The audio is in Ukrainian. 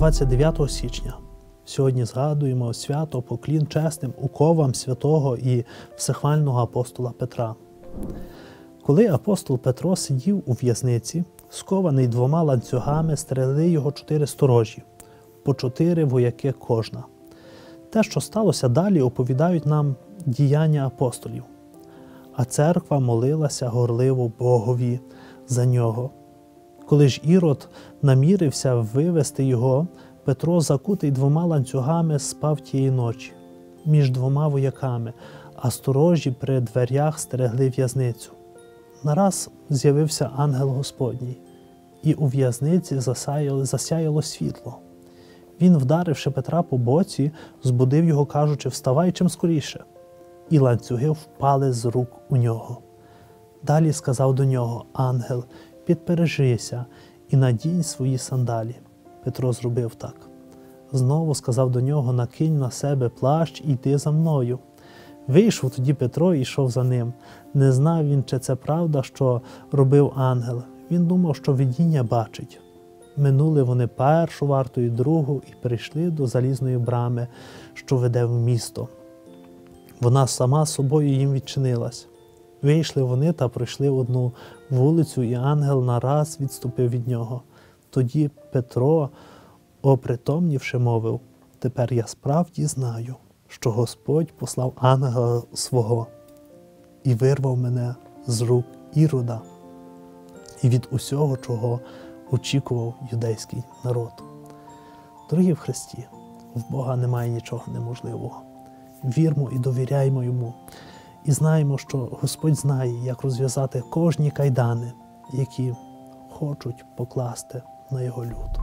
29 січня. Сьогодні згадуємо свято поклін чесним уковам святого і всехвального апостола Петра. Коли апостол Петро сидів у в'язниці, скований двома ланцюгами, стрели його чотири сторожі, по чотири вояки кожна. Те, що сталося далі, оповідають нам діяння апостолів. А церква молилася горливо Богові за нього. Коли ж Ірод намірився вивести його, Петро, закутий двома ланцюгами, спав тієї ночі між двома вояками, а сторожі при дверях стерегли в'язницю. Нараз з'явився ангел Господній, і у в'язниці засяяло, засяяло світло. Він, вдаривши Петра по боці, збудив його, кажучи, вставай чим скоріше, і ланцюги впали з рук у нього. Далі сказав до нього ангел: підпережися і надінь свої сандалі. Петро зробив так. Знову сказав до нього: накинь на себе плащ і йди за мною. Вийшов тоді Петро і йшов за ним. Не знав він, чи це правда, що робив ангел. Він думав, що видіння бачить. Минули вони першу варту і другу і прийшли до залізної брами, що веде в місто. Вона сама собою їм відчинилась. Вийшли вони та пройшли одну вулицю, і ангел нараз відступив від нього. Тоді Петро, опритомнівши, мовив: Тепер я справді знаю, що Господь послав ангела свого і вирвав мене з рук Ірода і від усього, чого очікував юдейський народ. Дорогі в Христі, в Бога немає нічого неможливого. Вірмо і довіряймо йому, і знаємо, що Господь знає, як розв'язати кожні кайдани, які хочуть покласти на його люд.